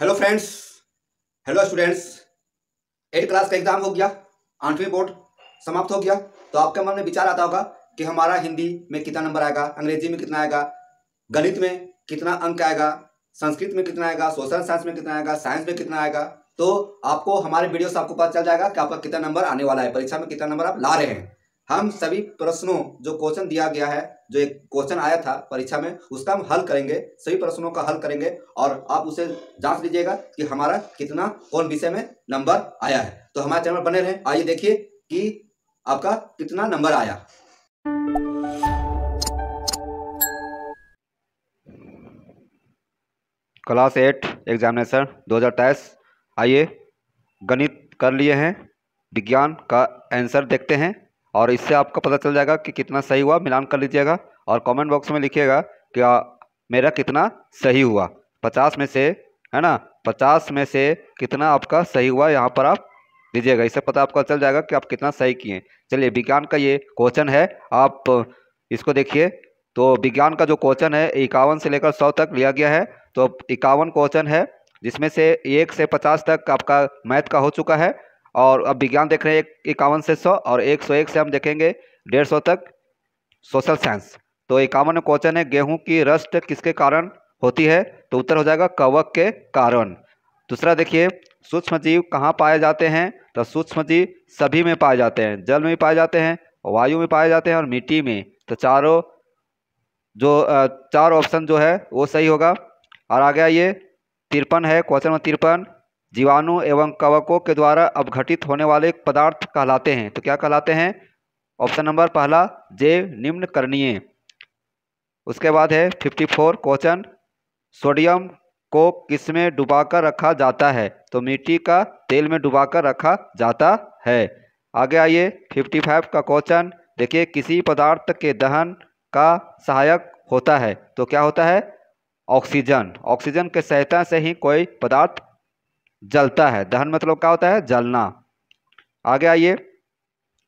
Hello friends hello students eight class का exam हो गया. आठवीं बोर्ड समाप्त हो गया. तो आपके मन में विचार आता होगा कि हमारा हिंदी में कितना नंबर आएगा, अंग्रेज़ी में कितना आएगा, गणित में कितना अंक आएगा, संस्कृत में कितना आएगा सोशल साइंस में कितना आएगा साइंस में कितना आएगा. तो आपको, हमारे वीडियो से आपको पता चल जाएगा कि आपका कितना नंबर आने वाला है. परीक्षा में कितना नंबर आप ला रहे हैं. हम सभी प्रश्नों, जो क्वेश्चन दिया गया है, जो एक क्वेश्चन आया था परीक्षा में, उसका हम हल करेंगे, सभी प्रश्नों का हल करेंगे, और आप उसे जाँच लीजिएगा कि हमारा कितना कौन विषय में नंबर आया है। तो हमारे चैनल बने रहें, आइए देखिए कि आपका कितना नंबर आया। क्लास एट एग्जामिनेशन दो हज़ार तेईस। आइए, गणित कर लिए हैं, विज्ञान का आंसर देखते हैं। और इससे आपको पता चल जाएगा कि कितना सही हुआ। मिलान कर लीजिएगा और कमेंट बॉक्स में लिखिएगा कि आ, मेरा कितना सही हुआ? पचास में से है ना? पचास में से कितना आपका सही हुआ यहाँ पर आप दीजिएगा। इससे पता आपको चल जाएगा कि आप कितना सही किए चलिए विज्ञान का ये क्वेश्चन है। आप इसको देखिए। तो विज्ञान का जो क्वेश्चन है इक्यावन से लेकर सौ तक लिया गया है। तो इक्यावन क्वेश्चन है जिसमें से एक से पचास तक आपका मैथ का हो चुका है। और अब विज्ञान देख रहे हैं इक्यावन से सौ और एक सौ एक से हम देखेंगे डेढ़ सौ तक सोशल साइंस तो इक्यावन में क्वेश्चन है, गेहूँ की रस्ट किसके कारण होती है? तो उत्तर हो जाएगा कवक के कारण. दूसरा देखिए सूक्ष्म जीव कहाँ पाए जाते हैं? तो सूक्ष्म जीव सभी में पाए जाते हैं. जल में पाए जाते हैं, वायु में पाए जाते हैं और मिट्टी में. तो चारों, जो चार ऑप्शन जो है, वो सही होगा. और आ गया ये तिरपन है क्वेश्चन नंबर तिरपन. जीवाणु एवं कवकों के द्वारा अपघटित होने वाले पदार्थ कहलाते हैं। तो क्या कहलाते हैं? ऑप्शन नंबर पहला जे निम्न करणीय। उसके बाद है फिफ्टी फोर क्वेश्चन सोडियम को किसमें डुबाकर रखा जाता है? तो मिट्टी का तेल में डुबाकर रखा जाता है। आगे आइए फिफ्टी फाइव का क्वेश्चन देखिए किसी पदार्थ के दहन का सहायक होता है। तो क्या होता है? ऑक्सीजन। ऑक्सीजन के सहायता से ही कोई पदार्थ जलता है। दहन मतलब क्या होता है? जलना। आगे आइए।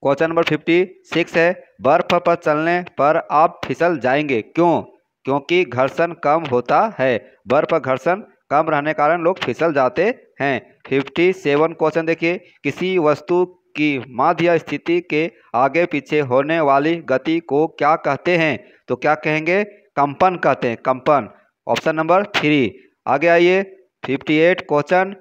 क्वेश्चन नंबर फिफ्टी सिक्स है। बर्फ़ पर चलने पर आप फिसल जाएँगे। क्यों? क्योंकि घर्षण कम होता है। बर्फ़ घर्षण कम रहने कारण लोग फिसल जाते हैं। फिफ्टी सेवन क्वेश्चन देखिए। किसी वस्तु की माध्य स्थिति के आगे पीछे होने वाली गति को क्या कहते हैं? तो क्या कहेंगे? कंपन कहते हैं। कंपन। ऑप्शन नंबर थ्री आगे आइए। Fifty eight question.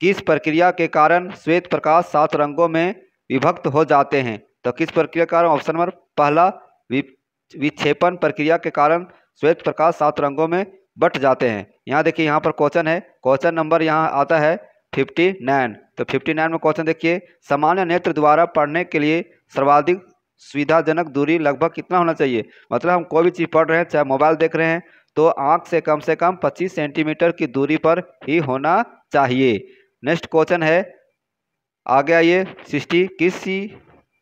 किस प्रक्रिया के कारण श्वेत प्रकाश सात रंगों में विभक्त हो जाते हैं? तो किस प्रक्रिया के कारण? ऑप्शन नंबर पहला विक्षेपण प्रक्रिया के कारण श्वेत प्रकाश सात रंगों में बट जाते हैं। यहाँ देखिए, यहाँ पर क्वेश्चन है। क्वेश्चन नंबर यहाँ आता है फिफ्टी नाइन। तो फिफ्टी नाइन में क्वेश्चन देखिए, सामान्य नेत्र द्वारा पढ़ने के लिए सर्वाधिक सुविधाजनक दूरी लगभग कितना होना चाहिए? मतलब हम कोई भी चीज़ पढ़ रहे हैं, चाहे मोबाइल देख रहे हैं तो आँख से कम से कम 25 सेंटीमीटर की दूरी पर ही होना चाहिए। नेक्स्ट क्वेश्चन है। आगे ये सिक्सटी किसी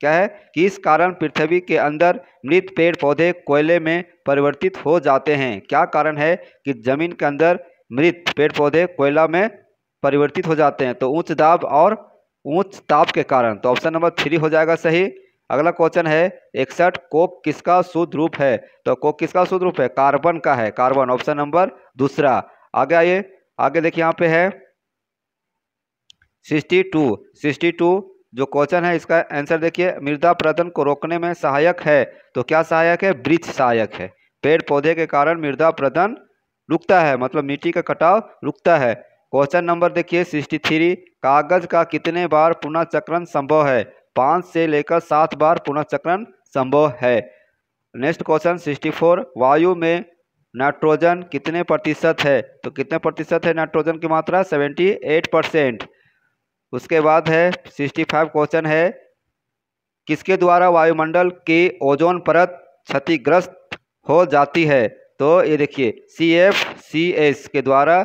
क्या है? किस कारण पृथ्वी के अंदर मृत पेड़ पौधे कोयले में परिवर्तित हो जाते हैं? क्या कारण है कि ज़मीन के अंदर मृत पेड़ पौधे कोयला में परिवर्तित हो जाते हैं? तो उच्च दाब और उच्च ताप के कारण। तो ऑप्शन नंबर थ्री हो जाएगा सही। अगला क्वेश्चन है इकसठ कोक किसका शुद्ध रूप है? तो कोक किसका शुद्ध रूप है? कार्बन का है। कार्बन, ऑप्शन नंबर दूसरा। आगे आइए आगे देखिए यहाँ पे है। सिक्सटी टू सिक्सटी टू, जो क्वेश्चन है, इसका आंसर देखिए, मृदा प्रदन को रोकने में सहायक है। तो क्या सहायक है? वृक्ष सहायक है। पेड़ पौधे के कारण मृदा प्रदन रुकता है मतलब मिट्टी का कटाव रुकता है। क्वेश्चन नंबर देखिए सिक्सटी थ्री कागज़ का कितने बार पुनः चक्रण संभव है? पाँच से लेकर सात बार पुनः चक्रण संभव है। नेक्स्ट क्वेश्चन सिक्सटी फोर वायु में नाइट्रोजन कितने प्रतिशत है? तो कितने प्रतिशत है नाइट्रोजन की मात्रा? Seventy eight percent. उसके बाद है सिक्सटी फाइव क्वेश्चन है, किसके द्वारा वायुमंडल की ओजोन परत क्षतिग्रस्त हो जाती है? तो ये देखिए सी एफ़ सी एस के द्वारा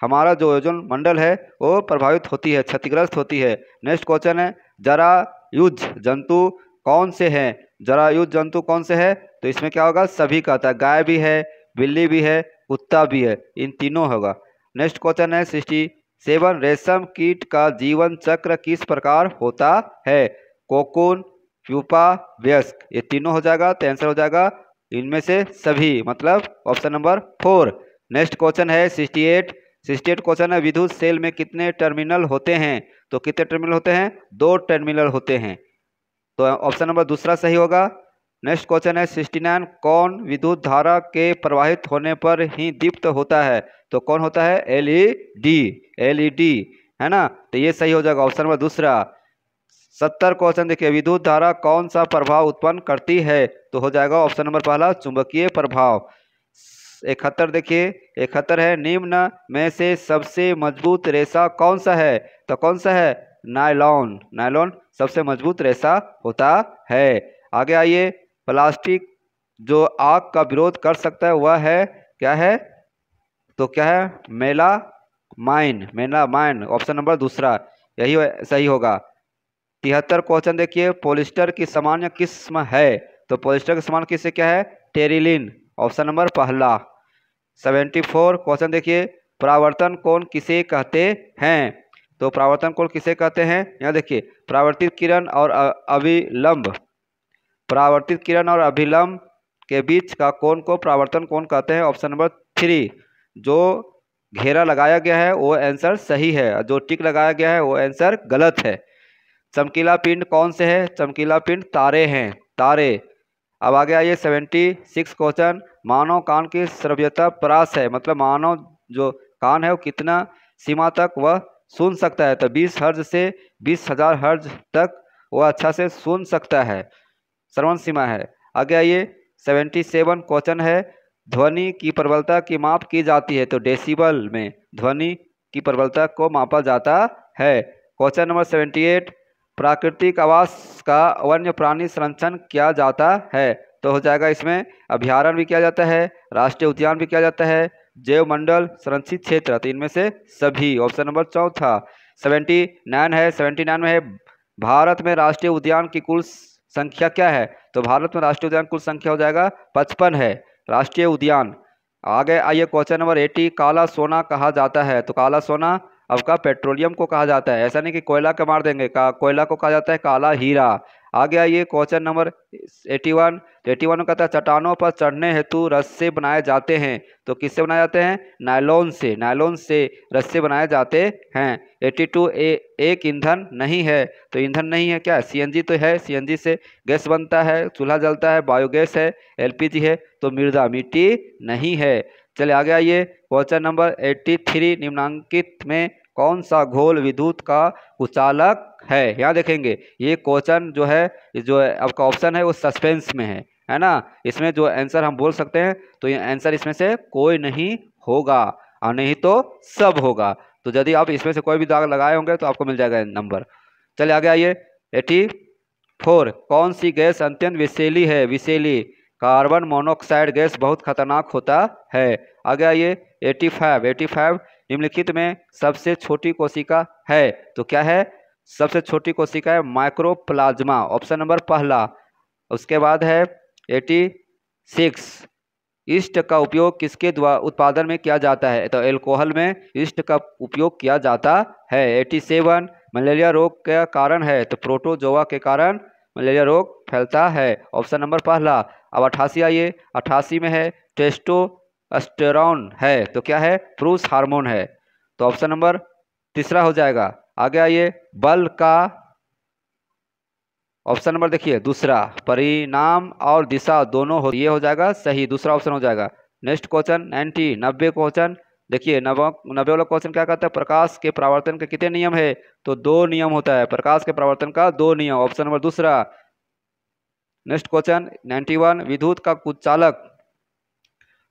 हमारा जो ओजोन मंडल है, वो प्रभावित होती है, क्षतिग्रस्त होती है। नेक्स्ट क्वेश्चन है जरा युद्ध जंतु कौन से हैं? जरा युद्ध जंतु कौन से है? तो इसमें क्या होगा? सभी का है। गाय भी है, बिल्ली भी है, कुत्ता भी है, इन तीनों होगा। नेक्स्ट क्वेश्चन है सिक्सटी सेवन रेशम कीट का जीवन चक्र किस प्रकार होता है? कोकुन, प्यूपा, व्यस्क। ये तीनों हो जाएगा तो आंसर हो जाएगा इनमें से सभी मतलब option number four next question है sixty eight sixty eight question है विद्युत सेल में कितने टर्मिनल होते हैं? तो कितने टर्मिनल होते हैं? दो टर्मिनल होते हैं। तो ऑप्शन नंबर दूसरा सही होगा। नेक्स्ट क्वेश्चन है सिक्सटी नाइन कौन विद्युत धारा के प्रवाहित होने पर ही दीप्त होता है? तो कौन होता है? एलईडी एलईडी है ना? तो ये सही हो जाएगा ऑप्शन नंबर दूसरा। सत्तर क्वेश्चन देखिए, विद्युत धारा कौन सा प्रभाव उत्पन्न करती है? तो हो जाएगा ऑप्शन नंबर पहला, चुंबकीय प्रभाव। इकहत्तर देखिए, इकहत्तर है, निम्न में से सबसे मज़बूत रेशा कौन सा है? तो कौन सा है? नायलॉन। नायलॉन सबसे मज़बूत रेशा होता है। आगे आइए प्लास्टिक जो आग का विरोध कर सकता है, वह है, क्या है? तो क्या है? Melamine melamine option number दूसरा, यही सही होगा। तिहत्तर क्वेश्चन देखिए, पोलिस्टर की सामान्य किस्म है? तो पोलिस्टर की सामान्य किस्म क्या है? टेरिलिन, ऑप्शन नंबर पहला। सेवेंटी फोर क्वेश्चन देखिए, प्रावर्तन कोण किसे कहते हैं? तो प्रावर्तन कोण किसे कहते हैं? यहाँ देखिए, प्रावर्तित किरण और अभिलंब परावर्तित किरण और अभिलंब के बीच का कोण को प्रावर्तन कोण कहते हैं? ऑप्शन नंबर थ्री, जो घेरा लगाया गया है, वो आंसर सही है। जो टिक लगाया गया है, वो आंसर गलत है। चमकीला पिंड कौन से है? चमकीला पिंड तारे हैं। तारे। अब आगे आइए सेवेंटी सिक्स क्वेश्चन मानव कान की श्रव्यता परास है। मतलब मानव जो कान है, वो कितना सीमा तक वह सुन सकता है? तो बीस हर्ज से बीस हज़ार हर्ज तक वह अच्छा से सुन सकता है। श्रवण सीमा है। आगे आइए। सेवेंटी सेवन क्वेश्चन है, ध्वनि की प्रबलता की माप की जाती है तो डेसिबल में ध्वनि की प्रबलता को मापा जाता है। क्वेश्चन नंबर सेवेंटी एट, प्राकृतिक आवास का वन्य प्राणी संरक्षण किया जाता है तो हो जाएगा इसमें अभ्यारण भी किया जाता है, राष्ट्रीय उद्यान भी किया जाता है जैव मंडल संरक्षित क्षेत्र तो इनमें से सभी, ऑप्शन नंबर चौथा। सेवेंटी नाइन है, सेवेंटी नाइन में है, भारत में राष्ट्रीय उद्यान की कुल संख्या क्या है? तो भारत में राष्ट्रीय उद्यान कुल संख्या हो जाएगा पचपन है। राष्ट्रीय उद्यान। आगे आइए क्वेश्चन नंबर एटी काला सोना कहा जाता है? तो काला सोना अब का पेट्रोलियम को कहा जाता है। ऐसा नहीं कि कोयला के मार देंगे, का कोयला को कहा जाता है काला हीरा। आगे आइए question number eighty one. Eighty one कहता है, चट्टानों पर चढ़ने हेतु रस्से बनाए जाते हैं। तो किससे बनाए जाते हैं? नायलॉन से। नायलॉन से रस्से बनाए जाते हैं। एटी टू, ए, एक ईंधन नहीं है। तो ईंधन नहीं है क्या? सीएनजी तो है। सीएनजी से गैस बनता है, चूल्हा जलता है, बायोगैस है एलपीजी है तो मृदा मिट्टी नहीं है। चलिए आगे आइए। क्वेश्चन नंबर एट्टी थ्री, निम्नांकित में कौन सा घोल विद्युत का कुचालक है यहाँ देखेंगे ये क्वेश्चन जो है, जो आपका ऑप्शन है वो सस्पेंस में है है ना? इसमें जो आंसर हम बोल सकते हैं तो ये आंसर इसमें से कोई नहीं होगा, और नहीं तो सब होगा। तो यदि आप इसमें से कोई भी दाग लगाए होंगे तो आपको मिल जाएगा नंबर। चलिए आगे आइए। एटी फोर, कौन सी गैस अत्यंत विषेली है? विषेली, कार्बन मोनोक्साइड गैस बहुत खतरनाक होता है। आगे आइए, एटी फाइव एटी फाइव, निम्नलिखित में सबसे छोटी कोशिका है तो क्या है? सबसे छोटी कोशिका है माइक्रोप्लाज्मा, ऑप्शन नंबर पहला। उसके बाद है एटी सिक्स। ईस्ट का उपयोग किसके द्वारा उत्पादन में किया जाता है? तो एल्कोहल में ईस्ट का उपयोग किया जाता है। एटी सेवन, मलेरिया रोग का कारण है। तो प्रोटोजोआ के कारण मलेरिया रोग फैलता है। ऑप्शन नंबर पहला। अब अट्ठासी आइए। अट्ठासी में है टेस्टो अस्टेरॉन है। तो क्या है? प्रूस हार्मोन है। तो ऑप्शन नंबर तीसरा हो जाएगा। आगे आइए। बल का ऑप्शन नंबर देखिए, दूसरा परिणाम और दिशा दोनों हो, ये हो जाएगा सही, दूसरा ऑप्शन हो जाएगा। नेक्स्ट क्वेश्चन नाइन्टी नब्बे क्वेश्चन। देखिए नब्बे वाला क्वेश्चन क्या कहता है? प्रकाश के प्रावर्तन के कितने नियम है? तो दो नियम होता है, प्रकाश के प्रावर्तन का दो नियम। ऑप्शन नंबर दूसरा। नेक्स्ट क्वेश्चन, नाइन्टी वन, विद्युत का कुचालक।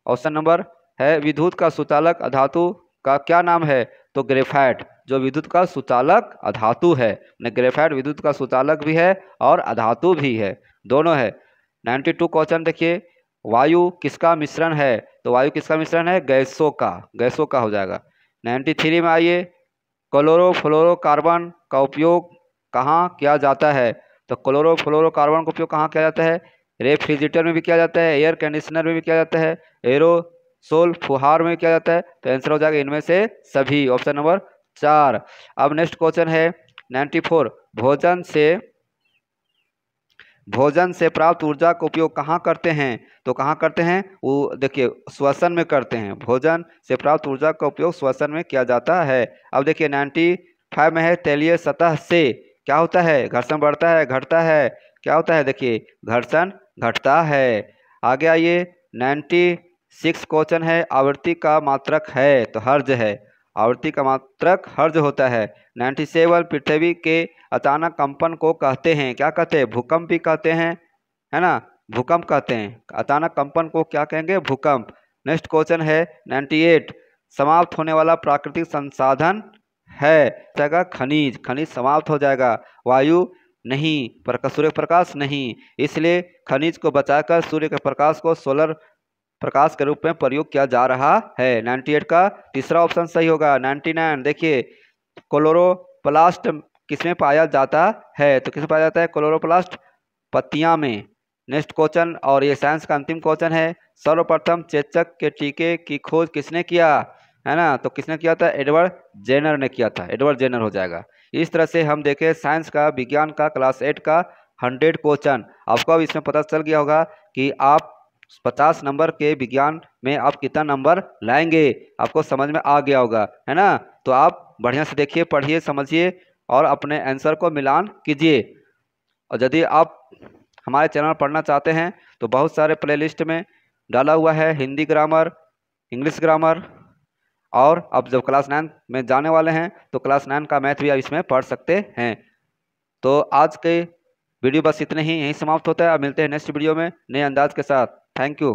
ऑप्शन नंबर है, विद्युत का सुचालक, अधातु का क्या नाम है? तो ग्रेफाइट, जो विद्युत का सुचालक अधातु है। ग्रेफाइट विद्युत का सुचालक भी है और अधातु भी है। दोनों है। नाइन्टी टू क्वेश्चन देखिए। वायु किसका मिश्रण है? तो वायु किसका मिश्रण है? गैसों का। गैसों का हो जाएगा। नाइन्टी थ्री में आइए। क्लोरोफ्लोरोकार्बन का उपयोग कहाँ किया जाता है? तो क्लोरोफ्लोरोकार्बन का उपयोग कहाँ किया जाता है? रेफ्रिजरेटर में भी किया जाता है। एयर कंडीशनर में भी किया जाता है। एरोसोल फुहार में किया जाता है तो आंसर हो जाएगा इनमें से सभी। ऑप्शन नंबर चार। अब नेक्स्ट क्वेश्चन है नाइन्टी फोर भोजन से भोजन से प्राप्त ऊर्जा का उपयोग कहाँ करते हैं? तो कहाँ करते हैं? वो देखिए, श्वसन में करते हैं। भोजन से प्राप्त ऊर्जा का उपयोग श्वसन में किया जाता है। अब देखिए नाइन्टी फाइव में है, तेलीय सतह से क्या होता है? घर्षण बढ़ता है, घटता है। क्या होता है? देखिए, घर्षण घटता है। आगे आइए नाइन्टी सिक्स क्वेश्चन है आवृत्ति का मात्रक है तो हर्ज है। आवृत्ति का मात्रक हर्ज होता है। नाइन्टी सेवन पृथ्वी के अचानक कंपन को कहते हैं। क्या कहते हैं? भूकंप भी कहते हैं, है ना? भूकंप कहते हैं। अचानक कंपन को क्या कहेंगे? भूकंप। नेक्स्ट क्वेश्चन है नाइन्टी एट समाप्त होने वाला प्राकृतिक संसाधन है। जगह खनिज। खनिज समाप्त हो जाएगा। वायु नहीं प्रकाश सूर्य प्रकाश नहीं। इसलिए खनिज को बचाकर सूर्य के प्रकाश को सोलर प्रकाश के रूप में प्रयोग किया जा रहा है। 98 का तीसरा ऑप्शन सही होगा। 99 देखिए, क्लोरोप्लास्ट किसमें पाया जाता है? तो किसमें पाया जाता है? क्लोरोप्लास्ट पत्तियाँ में। नेक्स्ट क्वेश्चन, और ये साइंस का अंतिम क्वेश्चन है। सर्वप्रथम चेचक के टीके की खोज किसने किया? है ना? तो किसने किया था? एडवर्ड जेनर ने किया था। एडवर्ड जेनर हो जाएगा। इस तरह से हम देखें, साइंस का, विज्ञान का, क्लास एट का हंड्रेड क्वेश्चन। आपको अब इसमें पता चल गया होगा कि आप पचास नंबर के विज्ञान में आप कितना नंबर लाएँगे? आपको समझ में आ गया होगा, है ना? तो आप बढ़िया से देखिए, पढ़िए, समझिए और अपने आंसर को मिलान कीजिए। और यदि आप हमारे चैनल पढ़ना चाहते हैं तो बहुत सारे प्लेलिस्ट में डाला हुआ है हिंदी ग्रामर इंग्लिश ग्रामर और अब जब क्लास नाइन में जाने वाले हैं तो क्लास नाइन का मैथ भी आप इसमें पढ़ सकते हैं। तो आज के वीडियो बस इतने ही, यहीं समाप्त होता है। अब मिलते हैं नेक्स्ट वीडियो में, नए अंदाज के साथ। Thank you